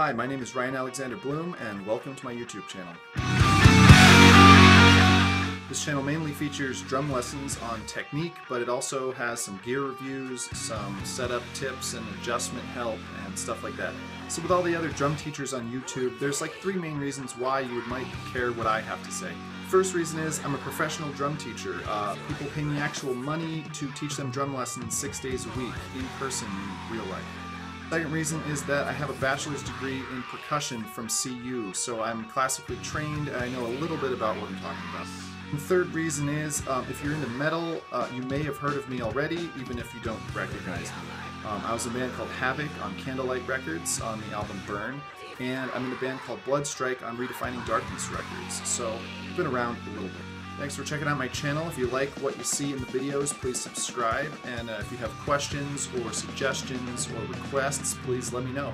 Hi, my name is Ryan Alexander Bloom, and welcome to my YouTube channel. This channel mainly features drum lessons on technique, but it also has some gear reviews, some setup tips and adjustment help, and stuff like that. So with all the other drum teachers on YouTube, there's like three main reasons why you might care what I have to say. First reason is I'm a professional drum teacher. Uh, people pay me actual money to teach them drum lessons six days a week, in person, in real life. Second reason is that I have a bachelor's degree in percussion from CU, so I'm classically trained and I know a little bit about what I'm talking about. The third reason is um, if you're into metal, uh, you may have heard of me already, even if you don't recognize me. Um, I was a band called Havok on Candlelight Records on the album Burn, and I'm in a band called Bloodstrike on Redefining Darkness Records, so I've been around a little bit. Thanks for checking out my channel. If you like what you see in the videos, please subscribe, and uh, if you have questions or suggestions or requests, please let me know.